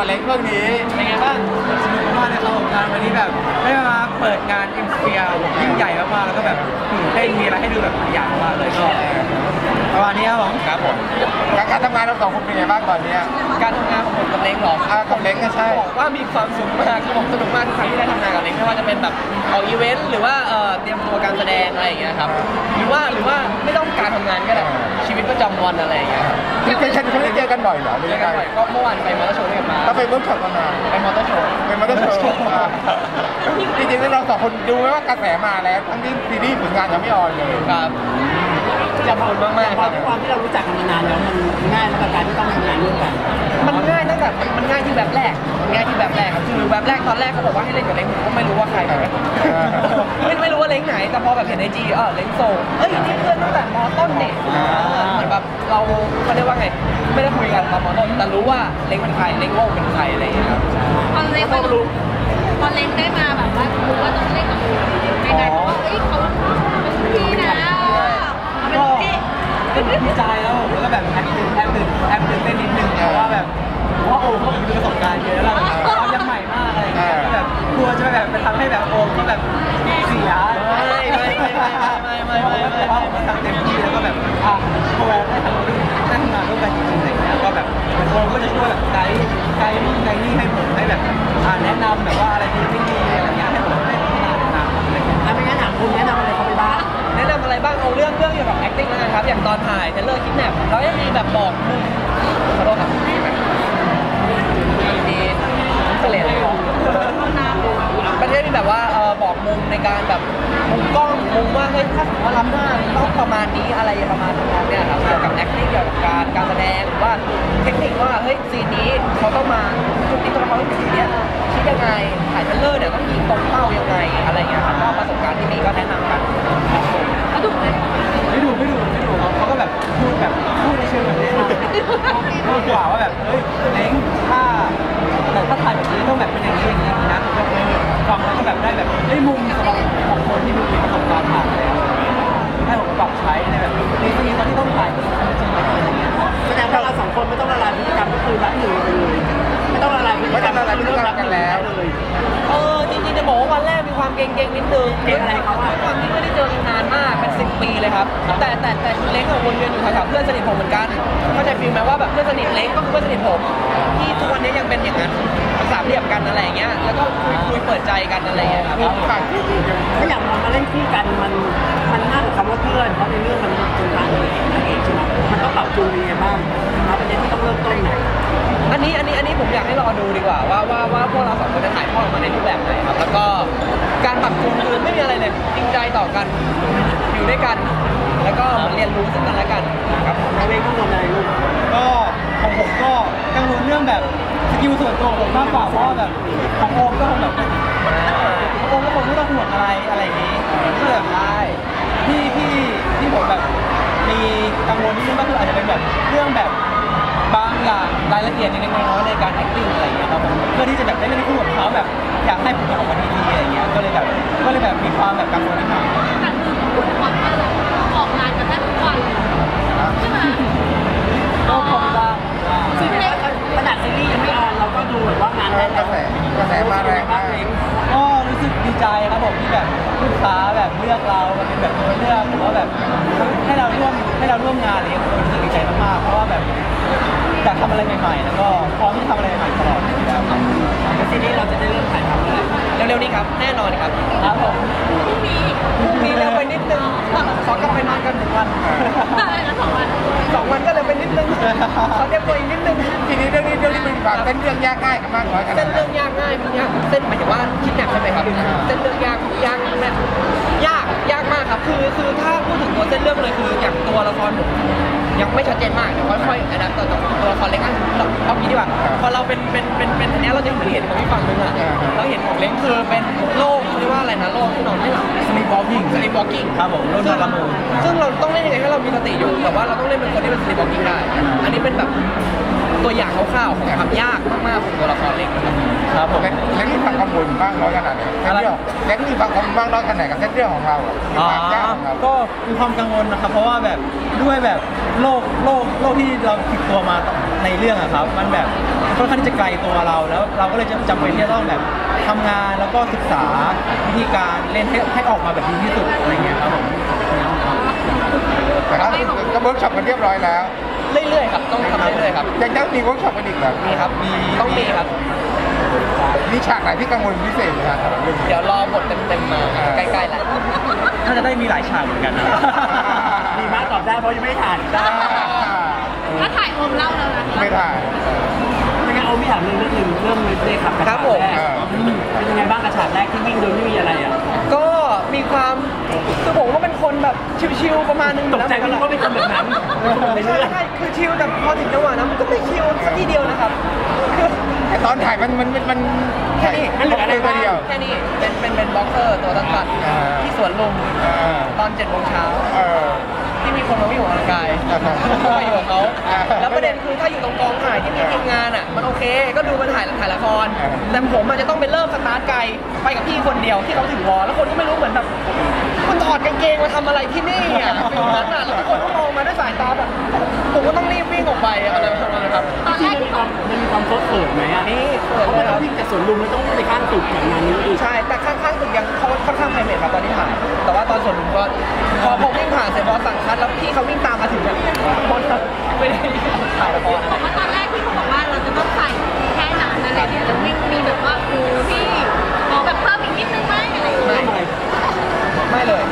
ว่าเล็กเรื่องนี้เป็นไงบ้างสนุกมากเลยครับผมงานวันนี้แบบได้มาเปิดงานเอ็มสเฟียร์ยิ่งใหญ่มากๆแล้วก็แบบ ตื่นเต้นมีอะไรให้ดูแบบหลายอย่างมากเลยก็ประมาณนี้ครับผมครับผมการการทำงานเราสองคนเป็นไงบ้างตอนเนี้ยการทำงานของผมกับเล้งเหรออ่ากับเล้งก็ใช่บอกว่ามีความสุขมากคือผมสนุกมากทุกครั้งที่ได้ทำงานกับเล้งไม่ว่าจะเป็นแบบออกอีเวนต์หรือว่าเอ่อเตรียมตัวการแสดงอะไรอย่างเงี้ยครับหรือว่าหรือว่าไม่ต้องการทำงานก็ได้ชีวิตประจำวันอะไรอย่างเงี้ยครับคือเคยเคยได้เจอกันบ่อยเหรอหรือเจอยังกันไงบ่อยก็เมื่อวานไปมอเตอร์โชว์ด้วยกันมาเราไปเวิร์กช็อปกันมาไป motor show เป็นมอเตอร์โชว์อ่าจริงๆแล้วเราสองคนดูไหมว่ากระแสมาแล้วทั้งที่ซีรีส์ผลงานยังไม่ on เลยครับขอบคุณมากมากๆพคอรับด้วยความที่เรารู้จักกันมานานแล้วมันง่ายแล้วกับการที่ต้องทำงานร่วมกันมันง่ายตั้งแต่มันง่ายที่แบบแรกมันง่ายที่แบบแรกครับคือแบบแรกตอนแรกเขาบอกว่าให้เล่นกับเล้งผมก็ไม่รู้ว่าใครไม่ไม่รู้ว่าเล้งไหน แต่พอแบบเห็นไอจีเออเล้งโซเอ้ยนี่เพื่อนตั้งแต่มต้นเนี่ยเหมือนแบบเราเขาเรียกว่าไง ไม่ได้คุยกันตอนมต้นแต่รู้ว่าเล้งเป็นใครเล้งโง่เป็นใครอะไรอย่างเงี้ยครับพอเล็กก็รู้พอเล็กได้ามีประสบการณ์เยอะแล้วเราเรายังใหม่มากอะไรอย่างเงี้ยก็แบบกลัวจะแบบไปทำให้แบบโอ้ก็แบบเสียไม่ไม่ไม่ไม่ไม่ไม่ไม่ไม่เพราะผมทำเต็มที่แล้วก็แบบอะพอแบบได้ทำได้ทำงานร่วมกันจริงๆอะไรเงี้ยก็แบบโอ้ก็จะช่วยแบบไกด์ไกด์นู่นไกด์นี่ให้ผมให้แบบอ่าแนะนำแบบว่าอะไรดีไม่ดีอะไรเงี้ยให้ผมได้พัฒนาในอนาคตอะไรเงี้ยถ้าไม่งั้นถามคุณแนะนำอะไรเขาไปบ้างแนะนำอะไรบ้างเอาเรื่องเรื่องเกี่ยวกับ acting แล้วกันครับอย่างตอนถ่ายเทเลอร์คิดแนบเราจะมีแบบบอกมุมขอโทษครับ เสลดเลยมันจะมีแบบว่าเออบอกมุมในการแบบมุมกล้องมุมว่าเฮ้ยถ้าสมมติว่ารับหน้าต้องประมาณนี้อะไรประมาณนั้นเนี่ยครับเกี่ยวกับ acting เกี่ยวกับการการแสดงหรือว่าเทคนิคว่าเฮ้ยซีนนี้เขาต้องมาจุดนี้ตัวละครต้องอยู่ตรงเนี้ยคิดยังไงถ่ายเทเลอร์เนี่ยต้องยิงตรงเป้ายังไงอะไรอย่างเงี้ยครับก็ประสบการณ์ที่มีก็แนะนำกันครับผมเขาดุไหมไม่ดูไม่ดูไม่ดูเขาก็แบบพูดแบบพูดในเชิงแบบนี้มากกว่าว่าแบบเฮ้ยเล้งถ้า แต่ถ้าถ่ายแบบนี้ต้องแบบเป็นอย่างนี้อย่างนี้นะ ครับ แต่แต่แต่คุณเล้งกับวนเวียนอยู่แถวๆเพื่อนสนิทผมเหมือนกันเข้าใจฟีลไหมว่าแบบเพื่อนสนิทเล้งก็คือเพื่อนสนิทผมที่ทุกวันนี้ยังเป็นอย่างนั้นสามเหลี่ยมกันอะไรอย่างเงี้ยแล้วก็คุยคุยเปิดใจกันอะไรอย่างเงี้ยครับฝากที่ดีกันถ้าอยากมองมาเล่นคู่กันมันมันมากกว่าคำว่าเพื่อนเพราะในเรื่องมันเป็นทางเอกนางเอกใช่ไหมมันต้องปรับจูนยังไงบ้างมาเป็นที่ต้องเริ่มต้นไหนอันนี้อันนี้อันนี้ผมอยากให้รอดูดีกว่าว่าว่าว่าพวกเราสองคนจะถ่ายทอดออกมาในรูปแบบไหนครับ แล้วก็การปรับจูนคือไม่มีอะไรเลยจริงใจต่อกันอยู่ด้วยกัน รียนรู้ซึ่งกันและกันครับเราเองกังวลอะไรลูกก็ของผมก็กังวลเรื่องแบบสกิลส่วนตัวผมมากกว่าเพราะว่าแบบของโอมก็คงแบบโอมก็คงไม่ต้องห่วงอะไรอะไรอย่างนี้ก็แบบได้ที่ที่ที่ผมแบบมีกังวลนิดนึงก็คืออาจจะเป็นแบบเรื่องแบบบางอย่างรายละเอียดเล็กๆน้อยๆในการ acting อะไรอย่างเงี้ยครับผมเพื่อที่จะแบบได้เล่นคู่กับเขาแบบอยากให้ผลงานออกมาดีๆอะไรอย่างเงี้ยก็เลยแบบก็เลยแบบมีความแบบกังวลนิด ซีรีส์ยังไม่ออนเราก็ดูแบบว่างานเอแน่อนกระแสกระแสมาแรงมากก็รู้สึกดีใจครับผมที่แบบลูกค้าแบบเลือกเรามาเป็นแบบตัวเลือกหรือว่าแบบให้เราร่วมให้เราร่วมงานอะไรอย่างเงี้ยผมรู้สึกดีใจมากๆเพราะว่าแบบอยากทำอะไรใหม่ๆแล้วก็พร้อมที่จะทำอะไรใหม่ตลอดอยู่แล้วครับซีรีส์เราจะได้เริ่มถ่ายทำเมื่อไหร่เร็วๆนี้ครับแน่นอนครับครับผมพรุ่งนี้พรุ่งนี้เร็วไปนิดนึงขอกลับไปนอนกันหนึ่งวันอะไรนะสองวันสองวันก็เร็วไปนิดนึงขอเตรียมตัวอีกนิดนึง วามเส้นเรื่องยากง่ายกันมากน้อยขนาเส้ดนไหนเรื่องยากง่ายมันยากเส้นหมายถึงว่าคิดหนักใช่ไหมครับเส้นเรื่องยากยากแม่ยากยากมากครับคือคือถ้าพูดถึงตัวเส้นเรื่องเลยคืออย่างตัวละครผมยังไม่ชัดเจนมากเดี๋ยวค่อยๆอันนั้นตัวตัวละครเล็กอะเราเอางี้ดีกว่าพอเราเป็นเป็นเป็นเป็นอันเนี้ยเราจะเห็นของอีกฝั่งหนึงอะเราเห็นของเล็กคือเป็นโลกเขาเรียกว่าอะไรนะโลกที่นอนไม่หลับ Sleepwalking sleepwalking ครับผมรุ่นนอนละเมอซึ่งเราต้องเล่นยังไงให้เรามีสติอยู่ แต่ว่าเราต้องเล่นเป็นคนที่เป็น sleepwalking ได้ อันนี้เป็นแบบ ตัวอย่างคร่าวๆของความยากมากๆของตัวละครเล็กนะครับครับผม แล้วแล้วนี่ฝั่งกังวลมากน้อยขนาดไหนเส้นเรื่องแล้วนี่ฝั่งกังวลมากน้อยขนาดไหนกับเส้นเรื่องของเราอะมีอ๋อความยากของเราก็มีความกังวลนะครับ เพราะว่าแบบด้วยแบบโรคโรคโรคที่เราติดตัวมาในเรื่องอะครับ มันแบบค่อนข้างที่จะไกลตัวเราแล้วเราก็เลยจะจำเป็นที่จะต้องแบบทำงานแล้วก็ศึกษาวิธีการเล่นให้ให้ออกมาแบบดีที่สุดอะไรเงี้ยครับผม แต่ก็ก็เวิร์กช็อปกันเรียบร้อยแล้ว เรื่อยๆครับต้องทำเรื่อยๆครับยังจะมีเวิร์กช็อปกันอีกเหรอมีครับมีต้องมีครับ มีฉากไหนที่กังวลพิเศษไหมครับสำหรับเรื่องนี้ เดี๋ยวรอบทเต็มๆมาใกล้ๆแหละน่าจะได้มีหลายฉากเหมือนกันนะดีมากตอบได้เพราะยังไม่ได้ถ่ายอ่าถ้าถ่ายโอมเล่าแล้วนะไม่ได้ไม่งั้นโอมีถามเรื่องเรื่องหนึ่งเรื่องเลยขับกระครัฉาบกผม แรกเออเป็นยังไงบ้างกระฉากแรกที่วิ่งโดยไม่มีอะไรอะ ก็ มีความคือผมก็เป็นคนแบบชิวๆประมาณนึงตกใจไม่รู้ว่าเป็นคนแบบนั้นไม่ใช่ใช่คือชิวแต่พอถึงจังหวะนั้นมันก็ไม่ชิวสักทีเดียวนะครับคือแต่ตอนถ่ายมันมันมันมันแค่นี้มันเหลืออะไรตัวเดียวแค่นี้เป็นเป็นเป็นบ็อกเซอร์ตัวตัดอ่าๆที่สวนลุมเออตอนเจ็ดโมงเช้าเออ ที่มีคนมาวิ่งออกกำลังกายอ่าฮะไปอยู่กับเขาอ่าแล้วประเด็นคือถ้าอยู่ตรงกองถ่ายที่มีทีมงานอะมันโอเค ก็ดูมันถ่ายถ่ายละครอ่าแต่ผมอาจจะต้องไปเริ่มสตาร์ทไกลไปกับพี่คนเดียวที่เขาถือ วอแล้วคนก็ไม่รู้เหมือนแบบคุณถอดกางเกงมาทำอะไรที่นี่อะเป็นอย่างนั้นอะแล้วทุกคนก็มองมาด้วยสายตาแบบผมก็ต้องรีบวิ่งออกไปอะไรประมาณนั้นครับตอนจแรริงกๆมันที่มีความมันมีความโคตรเขินไหมอะนี่เปิดเพเลยราะคว่ารับวิ่งจากสวนลุมมันต้องไปข้างตึกแบบงานนี้อีกใช่แต่ข้างๆตึกยังเขาค่อนข้างไพรเวทครับตอนที่ถ่าย แต่ว่าตอนส่วนลุมก็พอพอวิ่งผ่าน เสร็จพอสั่งคัดแล้วพี่เขาวิ่งตามมาถึงแบบคนไม่ได้ถ่ายละครบอกว่าตอนแรกที่เขาบอกว่าเราจะต้องใส่แค่นั้นอะไรเนี่ยแล้ววิ่งมีแบบว่าครูที่ขอแบบเพิ่มอีกนิดนึงไหมอะไรอย่างเงี้ยไม่ไม่เลย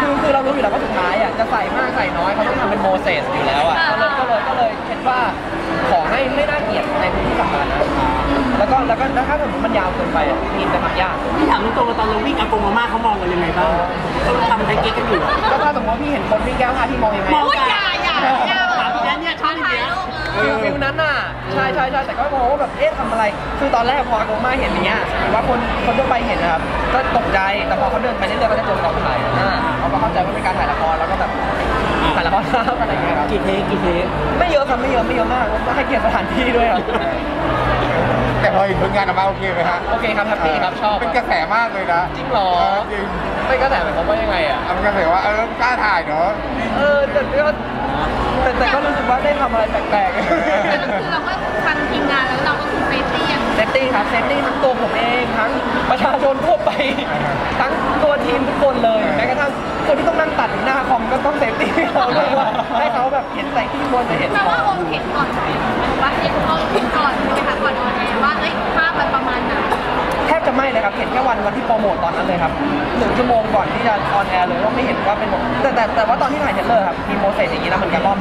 คือคือเรารู้อยู่แล้วว่าสุดท้ายอะจะใส่มากใส่น้อยเขาต้องทำเป็นโมเสสอยู่แล้วอะก็เลยก็เลยก็เลยคิดว่าขอให้ไม่น่าเกลียดในพื้นที่สาธารณะ แล้วก็แล้วก็แล้วถ้าสมมติมันยาวเกินไปอะมีจะทำยากพี่ถามตรงๆตอนเราวิ่งอากงอาม่าเขามองกันยังไงบ้างเขารำไทเก๊กกันอยู่อะก็ถ้าสมมติว่าพี่เห็นคนวิ่งแก้วผ้าพี่มองยังไงมองโอ้ยอย่าอย่าอย่าถามพี่แดนเนี่ยขอท่านถ่ายเนี้ยรูป feel feel นั้นน่ะใช่ใช่ใช่แต่ก็มองว่าแบบเอ๊ะทำอะไร คือตอนแรกพออากงมาเห็นอย่างเงี้ยหรือว่าคนคนทั่วไปเห็นนะครับก็ตกใจแต่พอเขาเดินไปเรื่อยๆก็จะเจอกองถ่ายอ่าเขาก็เข้าใจว่าเป็นการถ่ายละครแล้วก็แบบถ่ายละครครับอะไรอย่างเงี้ยครับกี่เทคกี่เทคไม่เยอะครับไม่เยอะไม่เยอะมากก็ให้เกียรติสถานที่ด้วยครับแต่ พอเห็นผลงานออกมาโอเคไหมฮะโอเคครับแฮปปี้ครับชอบเป็นกระแสมากเลยนะจริงเหรอจริงไม่ก็แต่หมายความว่ายังไงอะเอาเป็นกระแสว่าเออกล้าถ่ายเนาะเออแต่ก็แต่แต่ก็รู้สึกว่าได้ทำอะไรแปลกแต่คือเราก็ฟังทีมงานแล้วเราก็คือ safety อย่างๆ safety ครับ safety ทั้งตัวผมเองทั้งประชาชนทั่วไป ทั้งตัวทีมทุกคนเลยแม้กระทั่งคนที่ต้องนั่งตัดหน้าคอมก็ต้อง safety ให้เขาด้วยว่าให้เขาแบบเห็นใส่ที่บนจะเห็นแปลว่าโอมเห็นก่อนไหมว่าเห็นเขาเห็นก่อน ครับเห็นแค่วันวันที่โปรโมทตอนนั้นเลยครับหนึ่งชั่วโมงก่อนที่จะ on air เลยว่าไม่เห็นว่าเป็นแต่แต่แต่ว่าตอนที่ถ่าย trailer ครับมีโมเสสอย่างนี้แล้วเหมือนกันรอบ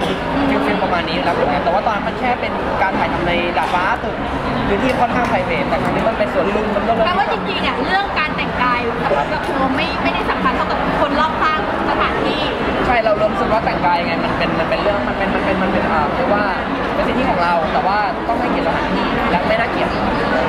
feel feel ประมาณนี้แล้วแต่ว่าตอนนั้นมันแค่เป็นการถ่ายทำในดาดฟ้าตึกพื้นที่ค่อนข้าง private แต่ครั้งนี้มันเป็นสวนลุมมันก็เลยแปลว่าจริงๆเนี่ยเรื่องการแต่งกายกับคือไม่ไม่ได้สำคัญเท่ากับคนรอบข้างสถานที่ใช่เรารู้สึกว่าแต่งกายไงมันเป็นมันเป็นเรื่องมันเป็นมันเป็นมันเป็นอ่าเรียกว่าเป็นสิทธิของเราแต่ว่าต้องให้เกียรติสถานที่และไม่น่าเกลียด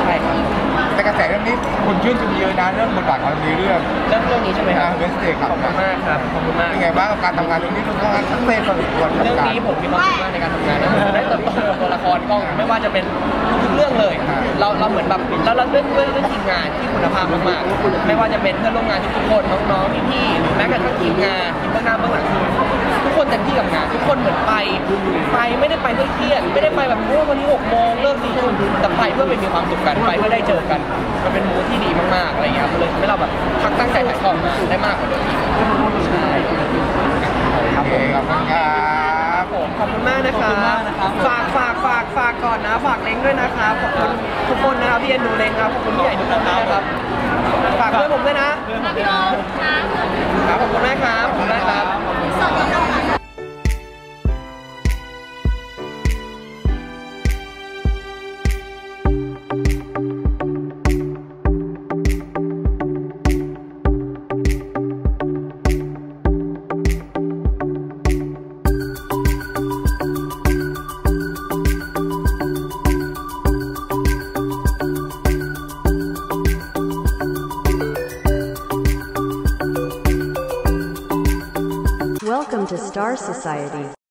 ใช่ครับ แต่กระแสเรื่องนี้คนชื่นชมเยอะนะเรื่องบทบาทของเราในเรื่องเรื่องเรื่องนี้ใช่ไหมครับเวสเตย์ครับขอบคุณมากครับขอบคุณมากเป็นไงบ้างกับการทำงานเรื่องนี้ค่อนข้างชัดเจนพอสมควรกับเรื่องการนี้ผมมีความสุขมากในการทำงานนะผมได้เติบโตกับตัวละครกล้องไม่ว่าจะเป็นทุกเรื่องเลย เราเราเหมือนแบบแล้วเราเรื่องด้วยด้วยทีมงานที่คุณภาพมากๆไม่ว่าจะเป็นเพื่อนร่วมงานทุกๆคนน้องๆพี่ๆหรือแม้กระทั่งทีมงานทีมเบื้องหน้าเบื้องหลังคือ ทุกคนเต็มที่กับงาน ทุกคนเหมือนไปไปไม่ได้ไปเพื่อเครียด ไม่ได้ไปแบบโอ้วันนี้หกโมงเลิกสี่ทุ่มแต่ไปเพื่อไปมีความสุขกันไปเพื่อได้เจอกัน มันเป็นมูทที่ดีมากๆอะไรอย่างเงี้ยครับเลยทำให้เราแบบพักตั้งใจถ่ายทอดมาได้มากกว่าเดิมอีกใช่โอเคขอบคุณครัครับบผมขอบคุณมากนะครับฝากฝากฝากฝากก่อนนะฝากเล้งด้วยนะครับขอบคุณทุกคนนะครับที่เอ็นดูเล้งครับขอบคุณผู้ใหญ่ทุกคนด้วยนะครับฝากเพื่อนผมด้วยนะอะพี่โอมนะครับขอบคุณมากครับขอบคุณมากครับ Star Society.